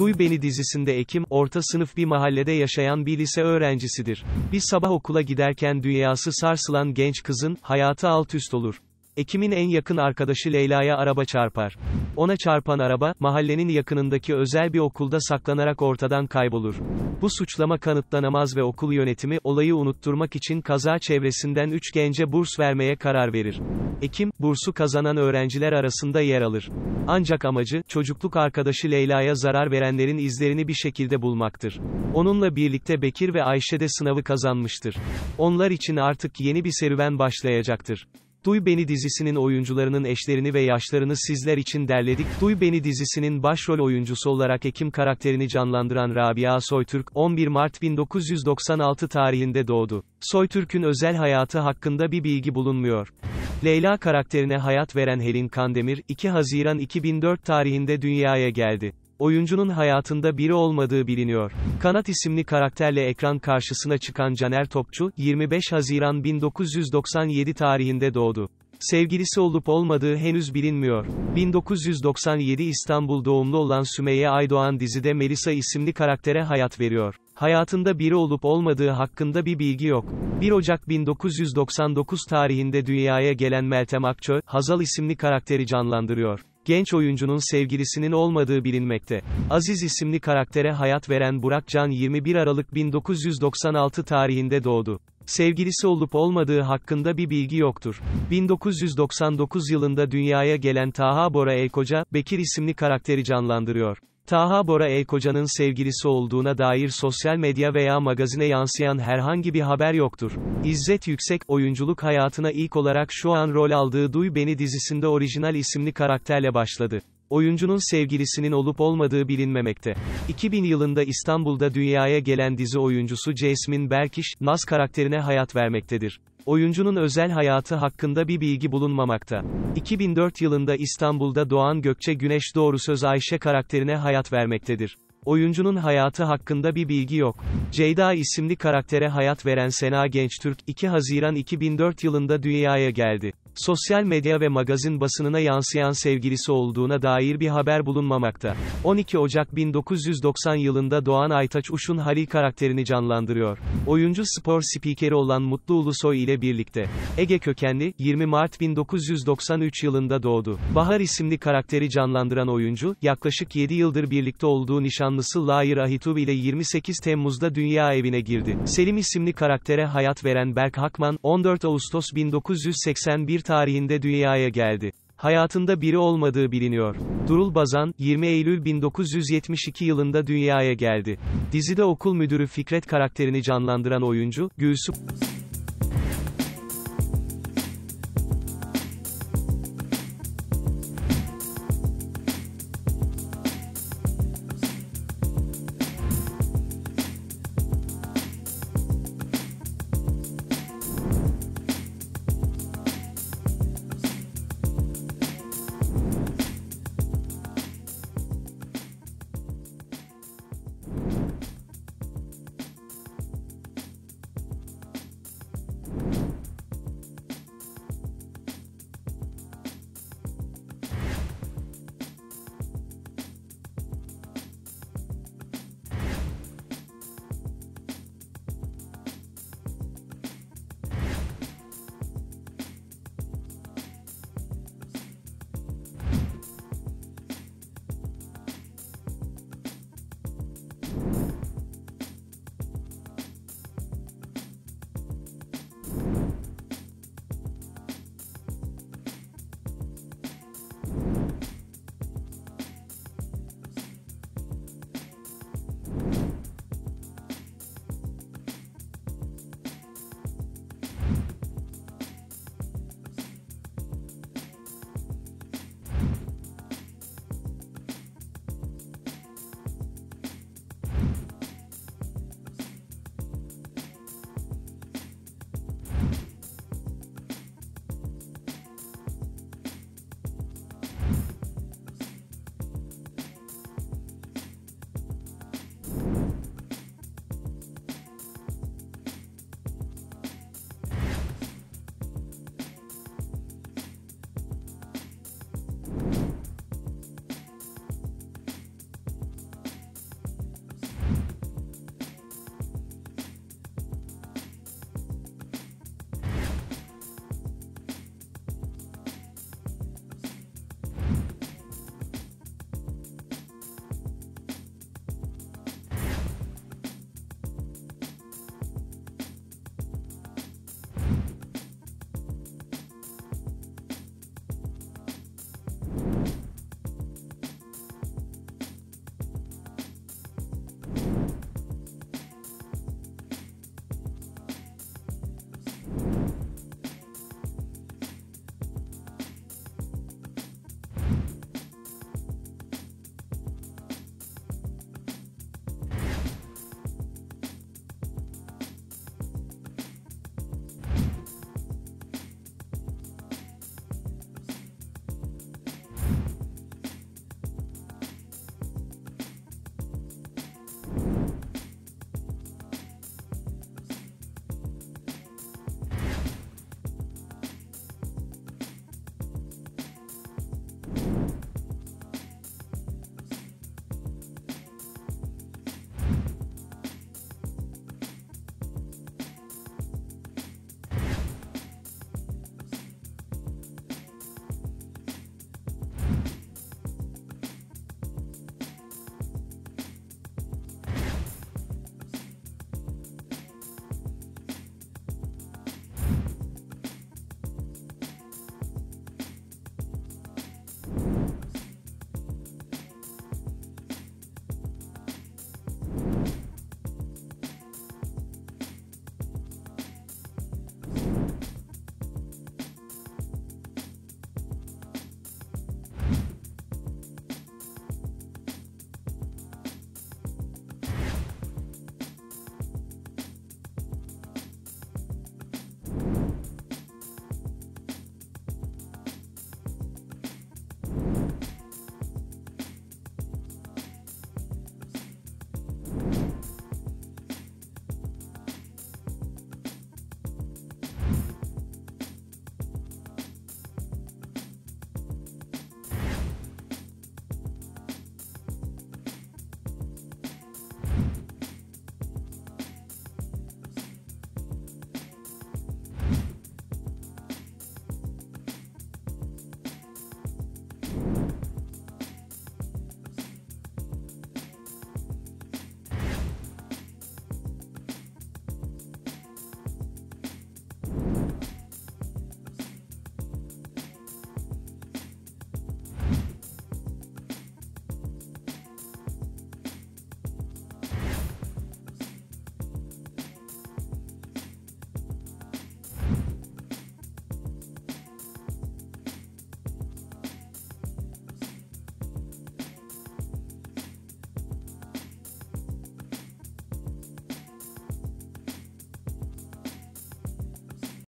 Duy Beni dizisinde Ekim, orta sınıf bir mahallede yaşayan bir lise öğrencisidir. Bir sabah okula giderken dünyası sarsılan genç kızın, hayatı alt üst olur. Ekim'in en yakın arkadaşı Leyla'ya araba çarpar. Ona çarpan araba, mahallenin yakınındaki özel bir okulda saklanarak ortadan kaybolur. Bu suçlama kanıtlanamaz ve okul yönetimi, olayı unutturmak için kaza çevresinden 3 gence burs vermeye karar verir. Ekim, bursu kazanan öğrenciler arasında yer alır. Ancak amacı, çocukluk arkadaşı Leyla'ya zarar verenlerin izlerini bir şekilde bulmaktır. Onunla birlikte Bekir ve Ayşe de sınavı kazanmıştır. Onlar için artık yeni bir serüven başlayacaktır. Duy Beni dizisinin oyuncularının eşlerini ve yaşlarını sizler için derledik. Duy Beni dizisinin başrol oyuncusu olarak Ekim karakterini canlandıran Rabia Soytürk, 11 Mart 1996 tarihinde doğdu. Soytürk'ün özel hayatı hakkında bir bilgi bulunmuyor. Leyla karakterine hayat veren Helin Kandemir, 2 Haziran 2004 tarihinde dünyaya geldi. Oyuncunun hayatında biri olmadığı biliniyor. Kanat isimli karakterle ekran karşısına çıkan Caner Topçu, 25 Haziran 1997 tarihinde doğdu. Sevgilisi olup olmadığı henüz bilinmiyor. 1997 İstanbul doğumlu olan Sümeyye Aydoğan dizide Melisa isimli karaktere hayat veriyor. Hayatında biri olup olmadığı hakkında bir bilgi yok. 1 Ocak 1999 tarihinde dünyaya gelen Meltem Akçö, Hazal isimli karakteri canlandırıyor. Genç oyuncunun sevgilisinin olmadığı bilinmekte. Aziz isimli karaktere hayat veren Burak Can 21 Aralık 1996 tarihinde doğdu. Sevgilisi olup olmadığı hakkında bir bilgi yoktur. 1999 yılında dünyaya gelen Taha Bora Elkoca, Bekir isimli karakteri canlandırıyor. Taha Bora Elkoca'nın sevgilisi olduğuna dair sosyal medya veya magazine yansıyan herhangi bir haber yoktur. İzzet Yüksek, oyunculuk hayatına ilk olarak şu an rol aldığı Duy Beni dizisinde orijinal isimli karakterle başladı. Oyuncunun sevgilisinin olup olmadığı bilinmemekte. 2000 yılında İstanbul'da dünyaya gelen dizi oyuncusu Jasmine Berkiş, Naz karakterine hayat vermektedir. Oyuncunun özel hayatı hakkında bir bilgi bulunmamakta. 2004 yılında İstanbul'da doğan Gökçe Güneş Doğru Söz Ayşe karakterine hayat vermektedir. Oyuncunun hayatı hakkında bir bilgi yok. Ceyda isimli karaktere hayat veren Sena Gençtürk, 2 Haziran 2004 yılında dünyaya geldi. Sosyal medya ve magazin basınına yansıyan sevgilisi olduğuna dair bir haber bulunmamakta. 12 Ocak 1990 yılında doğan Aytaç Uşun Halil karakterini canlandırıyor. Oyuncu spor spikeri olan Mutlu Ulusoy ile birlikte. Ege kökenli, 20 Mart 1993 yılında doğdu. Bahar isimli karakteri canlandıran oyuncu, yaklaşık 7 yıldır birlikte olduğu nişanlısı Layır Ahitub ile 28 Temmuz'da dünya evine girdi. Selim isimli karaktere hayat veren Berk Hakman, 14 Ağustos 1981 tarihinde dünyaya geldi. Hayatında biri olmadığı biliniyor. Durul Bazan, 20 Eylül 1972 yılında dünyaya geldi. Dizide okul müdürü Fikret karakterini canlandıran oyuncu, Gülsüm...